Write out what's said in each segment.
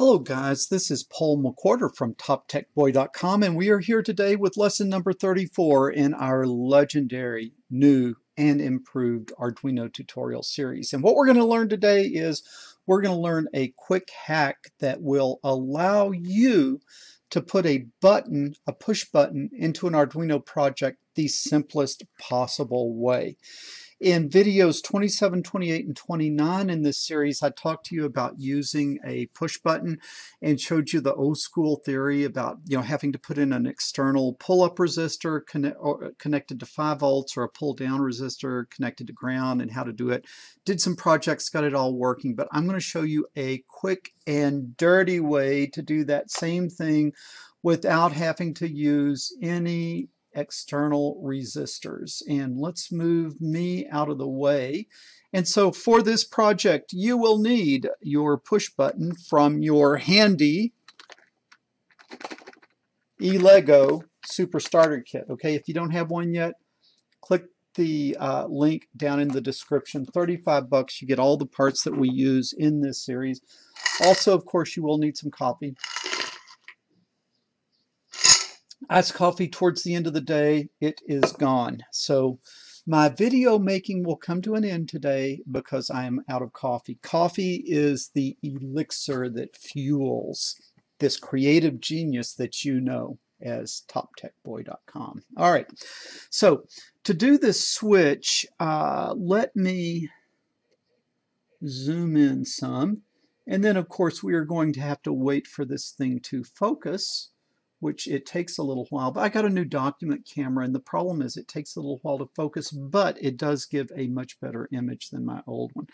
Hello guys, this is Paul McWhorter from TopTechBoy.com and we are here today with lesson number 34 in our legendary new and improved Arduino tutorial series. And what we're going to learn today is we're going to learn a quick hack that will allow you to put a button, a push button, into an Arduino project the simplest possible way. In videos 27, 28, and 29 in this series, I talked to you about using a push button and showed you the old school theory about you know having to put in an external pull-up resistor connect, uh, connected to 5 volts or a pull-down resistor connected to ground and how to do it. Did some projects, got it all working, but I'm going to show you a quick and dirty way to do that same thing without having to use any external resistors. And let's move me out of the way. And so for this project, you will need your push button from your handy Elegoo Super Starter Kit. Okay, if you don't have one yet, click the uh, link down in the description. 35 bucks, you get all the parts that we use in this series. Also, of course, you will need some coffee. Iced coffee towards the end of the day, it is gone. So my video making will come to an end today because I am out of coffee. Coffee is the elixir that fuels this creative genius that you know as toptechboy.com. All right, so to do this switch, uh, let me zoom in some. And then, of course, we are going to have to wait for this thing to focus which it takes a little while. But I got a new document camera, and the problem is it takes a little while to focus, but it does give a much better image than my old one.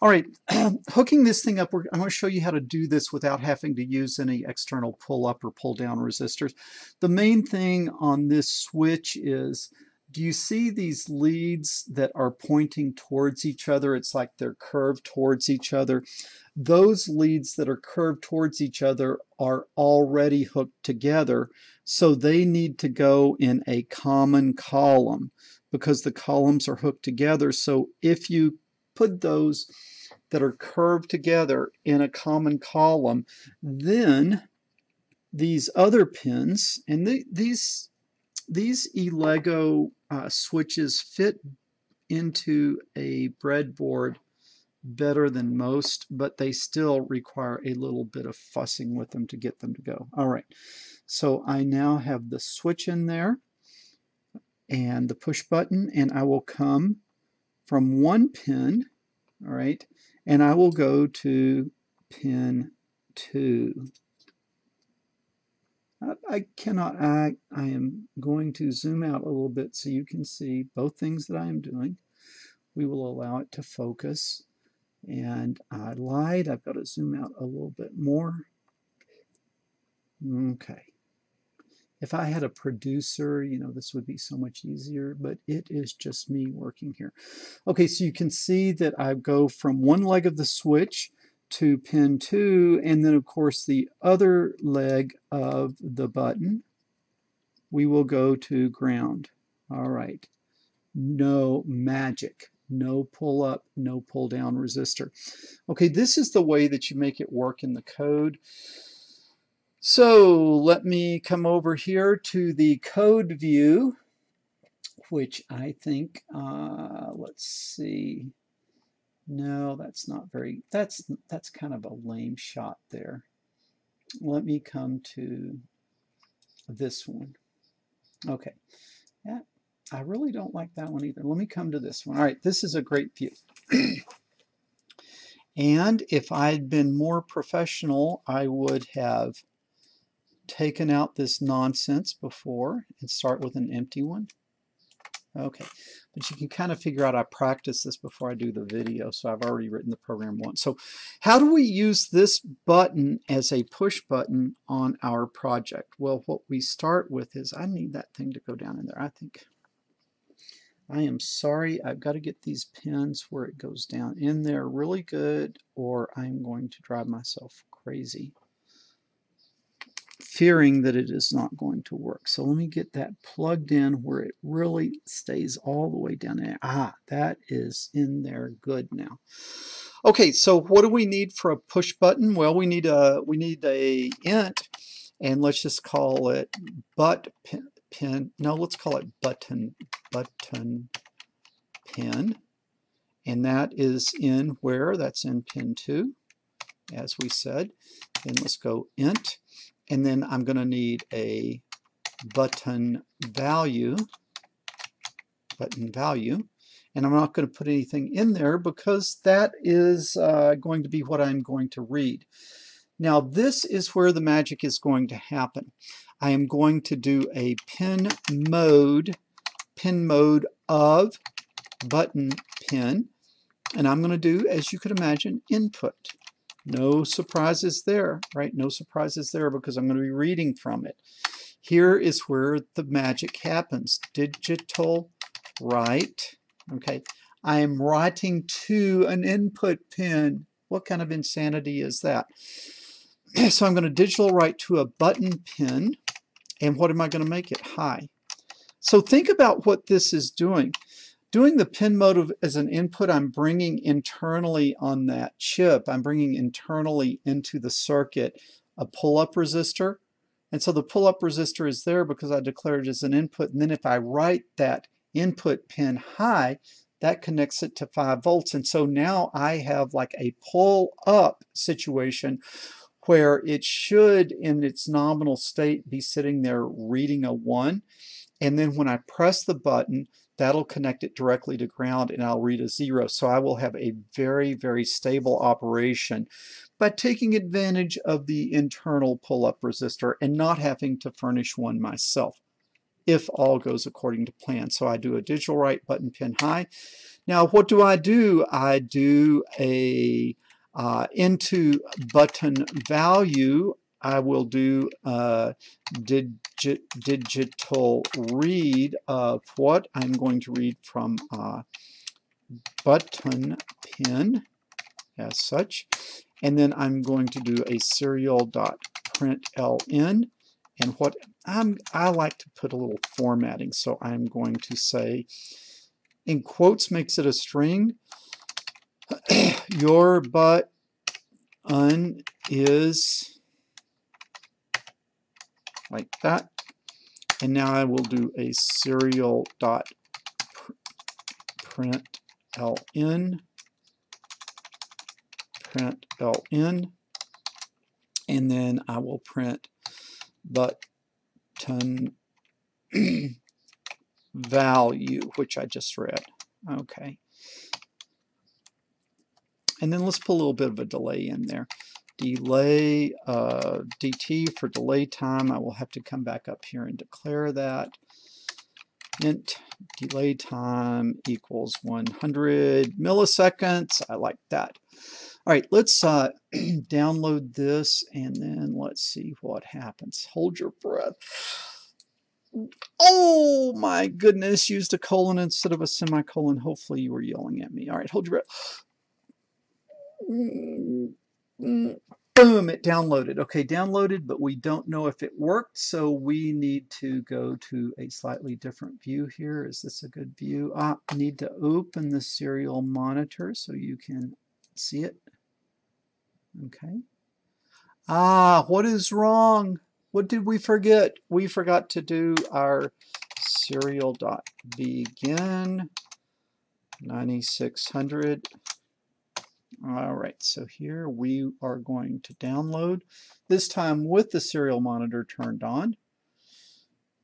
All right, hooking this thing up, I'm going to show you how to do this without having to use any external pull-up or pull-down resistors. The main thing on this switch is do you see these leads that are pointing towards each other? It's like they're curved towards each other those leads that are curved towards each other are already hooked together. So they need to go in a common column because the columns are hooked together. So if you put those that are curved together in a common column, then these other pins, and the, these, these Elegoo uh, switches fit into a breadboard better than most, but they still require a little bit of fussing with them to get them to go. All right, so I now have the switch in there and the push button, and I will come from one pin, all right, and I will go to pin 2. Uh, I, cannot, I, I am going to zoom out a little bit so you can see both things that I am doing. We will allow it to focus and I lied. I've got to zoom out a little bit more. Okay. If I had a producer, you know, this would be so much easier, but it is just me working here. Okay, so you can see that I go from one leg of the switch to pin 2, and then, of course, the other leg of the button, we will go to ground. All right. No magic no pull up, no pull down resistor. Okay, this is the way that you make it work in the code. So let me come over here to the code view, which I think, uh, let's see, no, that's not very, that's, that's kind of a lame shot there. Let me come to this one. Okay, yeah, I really don't like that one either. Let me come to this one. All right, this is a great view. and if I'd been more professional, I would have taken out this nonsense before and start with an empty one. Okay, but you can kind of figure out I practiced this before I do the video, so I've already written the program once. So how do we use this button as a push button on our project? Well, what we start with is, I need that thing to go down in there. I think I am sorry, I've got to get these pins where it goes down in there really good or I'm going to drive myself crazy. Fearing that it is not going to work. So let me get that plugged in where it really stays all the way down there. Ah, that is in there good now. Okay, so what do we need for a push button? Well, we need a we need a int, and let's just call it but pin. pin no, let's call it button button pin, and that is in where? That's in pin two, as we said. Then let's go int, and then I'm going to need a button value, button value, and I'm not going to put anything in there because that is uh, going to be what I'm going to read. Now this is where the magic is going to happen. I am going to do a pin mode, pin mode of button pin, and I'm going to do, as you could imagine, input. No surprises there, right? No surprises there because I'm going to be reading from it. Here is where the magic happens. Digital write. Okay, I am writing to an input pin. What kind of insanity is that? so I'm going to digital write to a button pin. And what am I going to make it? High. So think about what this is doing. Doing the pin mode as an input, I'm bringing internally on that chip, I'm bringing internally into the circuit a pull-up resistor. And so the pull-up resistor is there because I declared it as an input. And then if I write that input pin high, that connects it to 5 volts. And so now I have like a pull-up situation where it should, in its nominal state, be sitting there reading a 1. And then when I press the button, that'll connect it directly to ground and I'll read a zero. So I will have a very, very stable operation by taking advantage of the internal pull-up resistor and not having to furnish one myself if all goes according to plan. So I do a digital write button pin high. Now what do I do? I do a uh, into button value I will do a digi digital read of what I'm going to read from a button pin as such. And then I'm going to do a serial.println. And what I'm, I like to put a little formatting. So I'm going to say, in quotes makes it a string. Your button is like that. And now I will do a serial dot print ln print ln and then I will print button value which I just read. Okay. And then let's put a little bit of a delay in there delay uh, dt for delay time. I will have to come back up here and declare that. int delay time equals 100 milliseconds. I like that. All right, let's uh, download this and then let's see what happens. Hold your breath. Oh my goodness, used a colon instead of a semicolon. Hopefully you were yelling at me. All right, hold your breath. Boom, it downloaded. Okay, downloaded, but we don't know if it worked, so we need to go to a slightly different view here. Is this a good view? Ah, need to open the serial monitor so you can see it. Okay. Ah, what is wrong? What did we forget? We forgot to do our serial.begin 9600 all right, so here we are going to download, this time with the serial monitor turned on.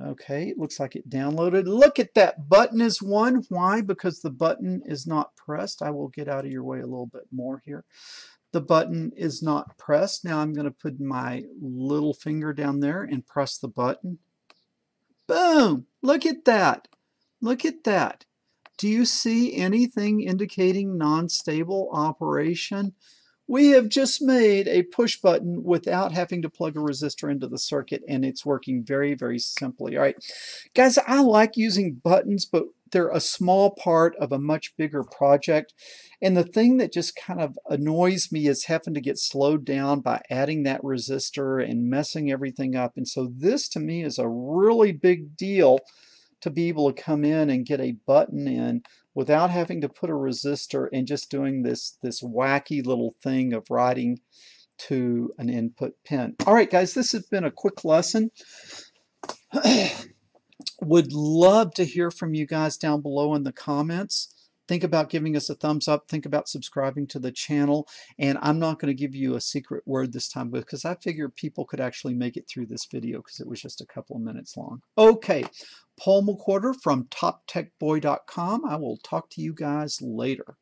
Okay, it looks like it downloaded. Look at that button is one. Why? Because the button is not pressed. I will get out of your way a little bit more here. The button is not pressed. Now I'm going to put my little finger down there and press the button. Boom! Look at that. Look at that. Do you see anything indicating non-stable operation? we have just made a push button without having to plug a resistor into the circuit and it's working very, very simply. All right, guys, I like using buttons, but they're a small part of a much bigger project. And the thing that just kind of annoys me is having to get slowed down by adding that resistor and messing everything up. And so this to me is a really big deal to be able to come in and get a button in without having to put a resistor and just doing this, this wacky little thing of writing to an input pin. All right, guys, this has been a quick lesson. Would love to hear from you guys down below in the comments. Think about giving us a thumbs up. Think about subscribing to the channel. And I'm not going to give you a secret word this time because I figure people could actually make it through this video because it was just a couple of minutes long. Okay, Paul McWhorter from TopTechBoy.com. I will talk to you guys later.